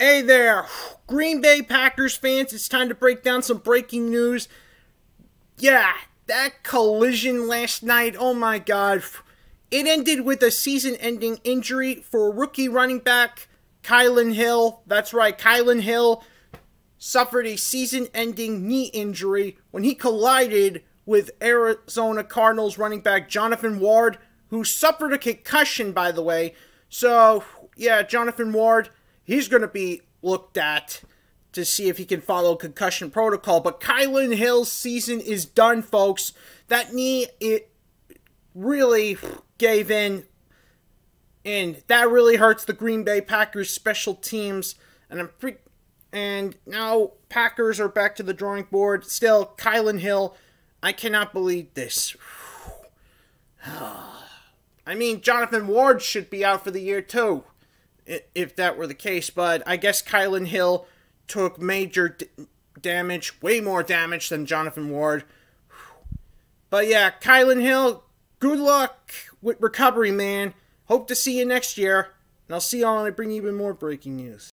Hey there, Green Bay Packers fans. It's time to break down some breaking news. Yeah, that collision last night, oh my god. It ended with a season ending injury for rookie running back Kylin Hill. That's right, Kylin Hill suffered a season ending knee injury when he collided with Arizona Cardinals running back Jonathan Ward, who suffered a concussion, by the way. So, yeah, Jonathan Ward he's going to be looked at to see if he can follow concussion protocol. But Kylin Hill's season is done, folks. That knee, it really gave in. And that really hurts the Green Bay Packers special teams. And I'm pre- and now Packers are back to the drawing board. Still, Kylin Hill, I cannot believe this. I mean, Jonathan Ward should be out for the year too if that were the case. But I guess Kylin Hill took major damage, way more damage than Jonathan Ward. But yeah, Kylin Hill, good luck with recovery, man. Hope to see you next year. And I'll see y'all when I bring even more breaking news.